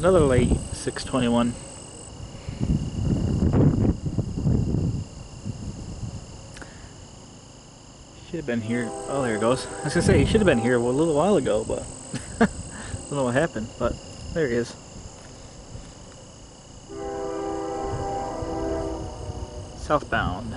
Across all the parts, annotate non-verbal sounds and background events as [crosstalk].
Another late 621. Should have been here. Oh, there it goes. I was gonna say he should have been here a little while ago, but [laughs] I don't know what happened. But there he is. Southbound.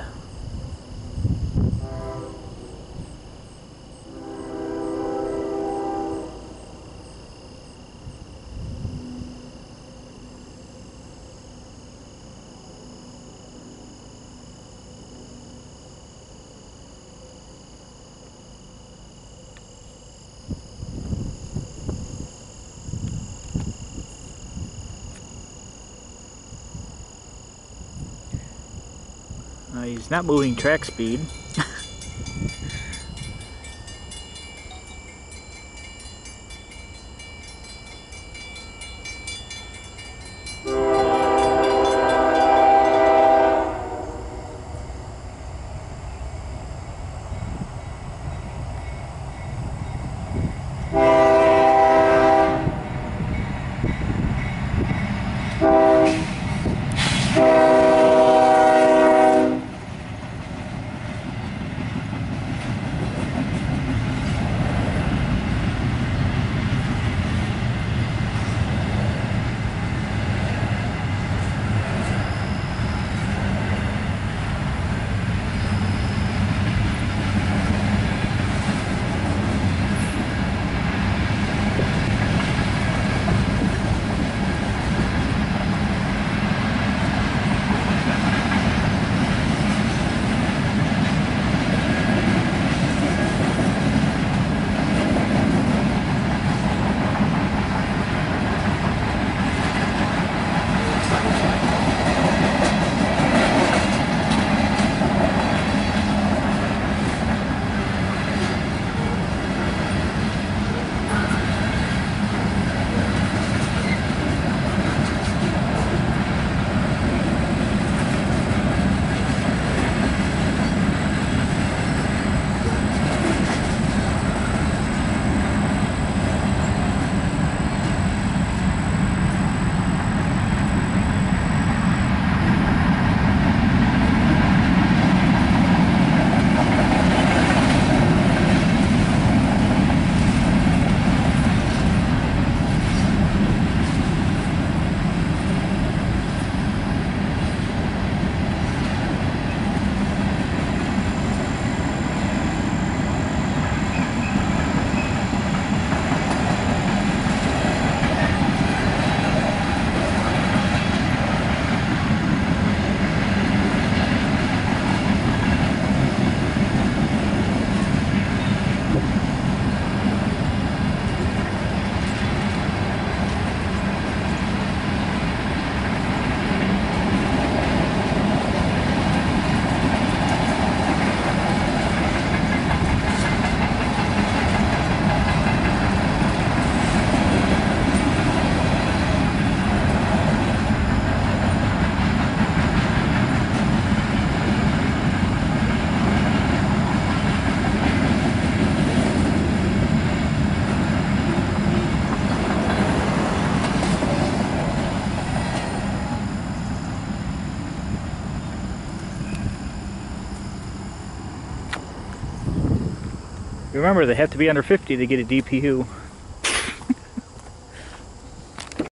Uh, he's not moving track speed. Remember, they have to be under 50 to get a DPU.